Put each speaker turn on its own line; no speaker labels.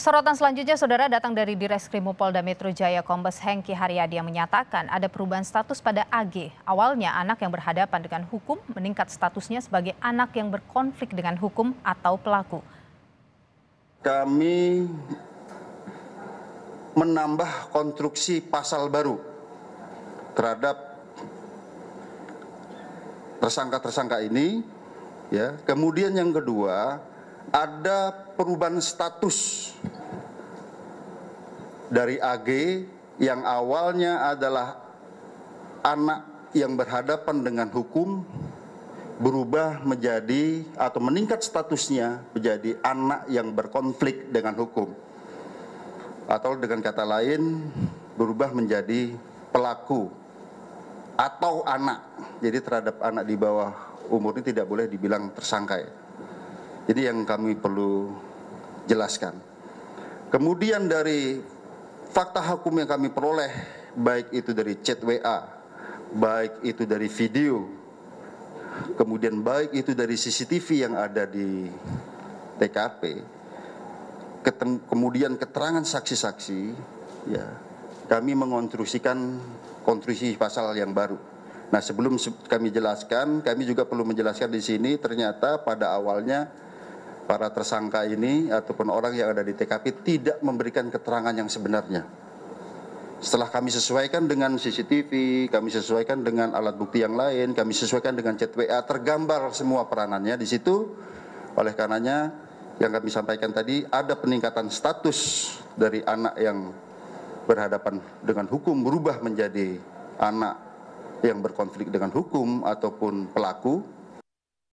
Sorotan selanjutnya, saudara datang dari Direskrim Polda Metro Jaya Kombes Hengki Haryadi yang menyatakan ada perubahan status pada AG. Awalnya anak yang berhadapan dengan hukum meningkat statusnya sebagai anak yang berkonflik dengan hukum atau pelaku.
Kami menambah konstruksi pasal baru terhadap tersangka-tersangka ini. Ya, kemudian yang kedua ada perubahan status dari AG yang awalnya adalah anak yang berhadapan dengan hukum berubah menjadi atau meningkat statusnya menjadi anak yang berkonflik dengan hukum atau dengan kata lain berubah menjadi pelaku atau anak jadi terhadap anak di bawah umur ini tidak boleh dibilang tersangka ya. Jadi yang kami perlu jelaskan. Kemudian dari fakta hukum yang kami peroleh, baik itu dari chat WA, baik itu dari video, kemudian baik itu dari CCTV yang ada di TKP, kemudian keterangan saksi-saksi, ya kami mengonstruksikan konstruksi pasal yang baru. Nah sebelum kami jelaskan, kami juga perlu menjelaskan di sini ternyata pada awalnya para tersangka ini ataupun orang yang ada di TKP tidak memberikan keterangan yang sebenarnya. Setelah kami sesuaikan dengan CCTV, kami sesuaikan dengan alat bukti yang lain, kami sesuaikan dengan chat WA, tergambar semua peranannya di situ. Oleh karenanya yang kami sampaikan tadi ada peningkatan status dari anak yang berhadapan dengan hukum berubah menjadi anak yang berkonflik dengan hukum ataupun pelaku